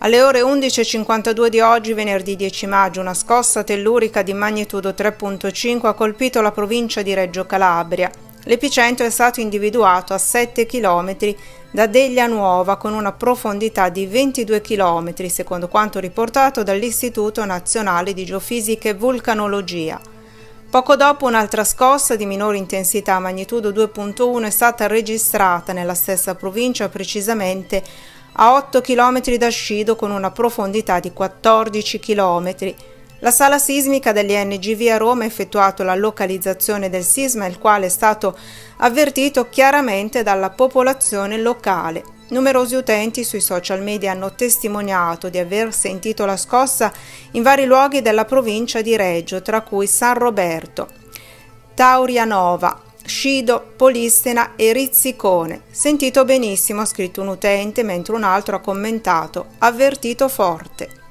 Alle ore 11.52 di oggi, venerdì 10 maggio, una scossa tellurica di magnitudo 3.5 ha colpito la provincia di Reggio Calabria. L'epicentro è stato individuato a 7 km da Deglia Nuova con una profondità di 22 km, secondo quanto riportato dall'Istituto Nazionale di Geofisica e Vulcanologia. Poco dopo un'altra scossa di minore intensità, magnitudo 2.1, è stata registrata nella stessa provincia, precisamente a 8 km da Scido con una profondità di 14 km. La sala sismica dell'INGV a Roma ha effettuato la localizzazione del sisma, il quale è stato avvertito chiaramente dalla popolazione locale. Numerosi utenti sui social media hanno testimoniato di aver sentito la scossa in vari luoghi della provincia di Reggio, tra cui San Roberto, Taurianova, Scido, Polistena e Rizzicone. Sentito benissimo, ha scritto un utente, mentre un altro ha commentato, avvertito forte.